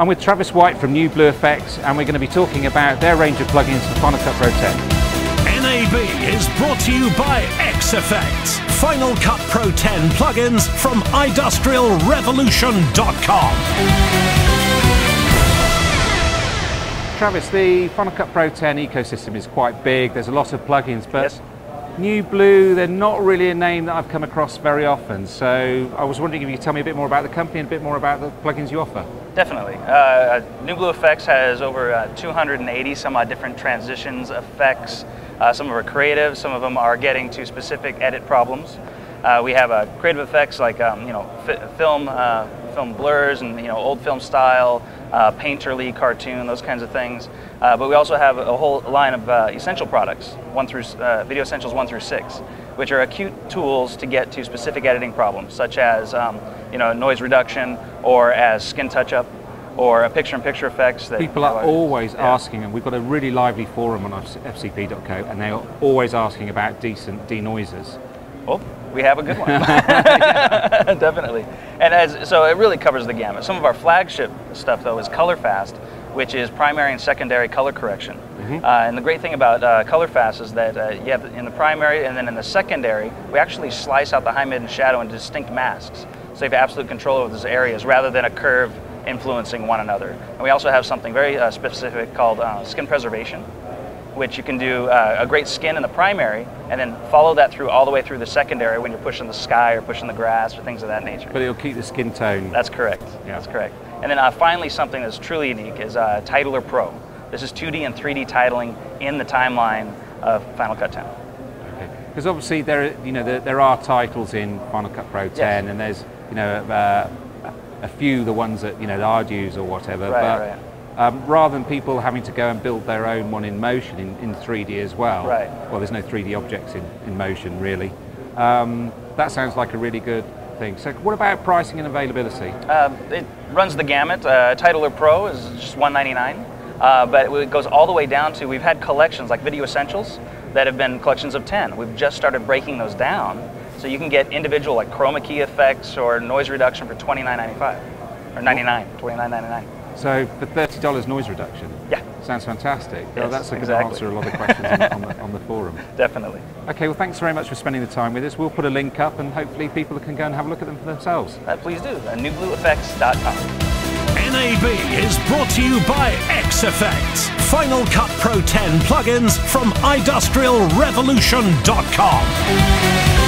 I'm with Travis White from New Blue Effects and we're going to be talking about their range of plugins for Final Cut Pro 10. NAB is brought to you by X Effects, Final Cut Pro 10 plugins from industrialrevolution.com. Travis, the Final Cut Pro 10 ecosystem is quite big. There's a lot of plugins, but Yes. New Blue, they're not really a name that I've come across very often. So I was wondering if you could tell me a bit more about the company and a bit more about the plugins you offer. Definitely. Uh, New Blue Effects has over uh, 280 some odd different transitions, effects. Uh, some of them are creative, some of them are getting to specific edit problems. Uh, we have uh, creative effects like um, you know fi- film, uh, film blurs and you know old film style, painterly cartoon, those kinds of things. But we also have a whole line of essential products, one through Video Essentials one through six, which are acute tools to get to specific editing problems, such as um, you know noise reduction or as skin touch-up or a picture-in-picture effects. That, People are you know, always yeah. asking, and we've got a really lively forum on fcp.co, and they are always asking about decent denoisers. Well, we have a good one. Definitely. And as so it really covers the gamut. Some of our flagship stuff though is ColorFast, which is primary and secondary color correction. Uh, and the great thing about uh, ColorFast is that uh, you have in the primary and then in the secondary, we actually slice out the high, mid, and shadow into distinct masks. So you have absolute control over those areas rather than a curve influencing one another. And we also have something very uh, specific called uh, skin preservation, which you can do uh, a great skin in the primary and then follow that through all the way through the secondary when you're pushing the sky or pushing the grass or things of that nature. But it'll keep the skin tone. That's correct. Yeah. That's correct. And then uh, finally, something that's truly unique is uh, Titler Pro. This is 2D and 3D titling in the timeline of Final Cut 10. Because obviously there, are- you know, there, there are titles in Final Cut Pro 10, and there's, you know, uh, a few the ones that you know I'd use or whatever. Right, but right. Um, rather than people having to go and build their own one in motion in, in 3D as well. Right. Well, there's no 3D objects in, in motion really. Um, that sounds like a really good thing. So, what about pricing and availability? Uh, it runs the gamut. Uh, Titler Pro is just 199 uh, but it goes all the way down to we've had collections like Video Essentials that have been collections of 10. We've just started breaking those down, so you can get individual like chroma key effects or noise reduction for 29.95 or 99, 29.99. So, for $30 noise reduction. Yeah. Sounds fantastic. Well, Yes, that's a good exactly. answer to a lot of questions on, on, the, on the. Definitely. Okay, well, thanks very much for spending the time with us. We'll put a link up and hopefully people can go and have a look at them for themselves. Uh, please do. Uh, newblueeffects.com. NAB is brought to you by X Effects, Final Cut Pro 10 plugins from industrialrevolution.com.